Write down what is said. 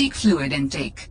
Seek fluid intake.